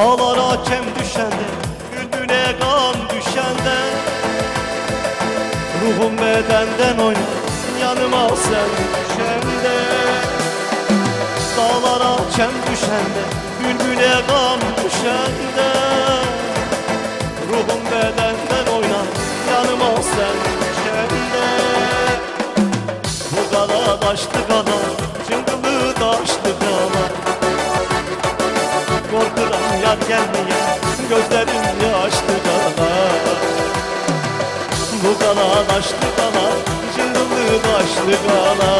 Dağlara kem düşende Gülbüne kan düşende. Ruhum bedenden oynar Yanıma sen düşende. Dağlara kem düşende Bülbüle gam düşende. Ruhum bedenden oynar Yanıma sen düşende. Bu kala taşlı kala Çıngılı taşlı kala Korkuram yar gelmeye Gözlerim yaşlı kala Bu kala taşlı kala Çıngılı taşlı kala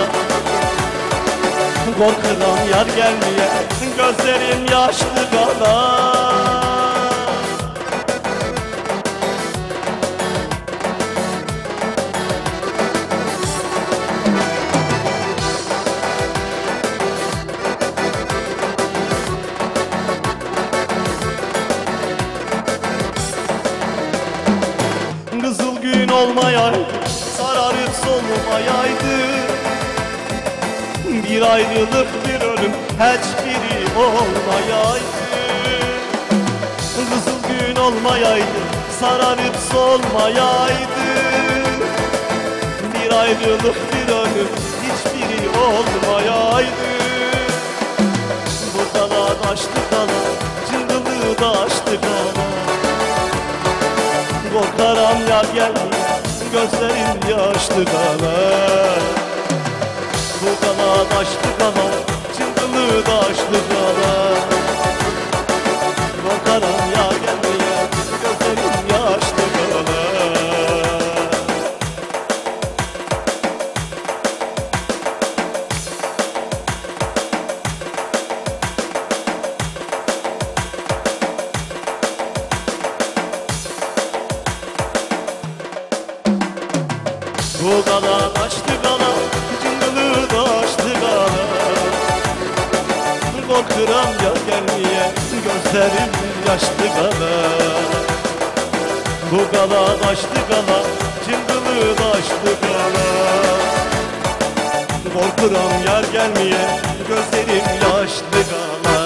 Korkuram yar gelmeye Gözlerim yaşlı kala Olmayaydı Sararıp solmayaydı. Bir ayrılık bir ölüm Hiçbiri olmayaydı. Kızıl gün olmayaydı Sararıp solmayaydı. Bir ayrılık bir ölüm Hiçbiri olmayaydı. Bu dala taşlı dala Cıngılı taşlı dala Korkaram yar gelmeye Gözlerim yaşlı kala Bu kala taşlı kala Çıngılı taşlı Bu kala taşlı kala Cıngılı taşlı kala Korkuram ya gelmeye Gözlerim yaşlı kala Bu kala taşlı kala Cıngılı taşlı kala Korkuram yar gelmeye Gözlerim yaşlı kala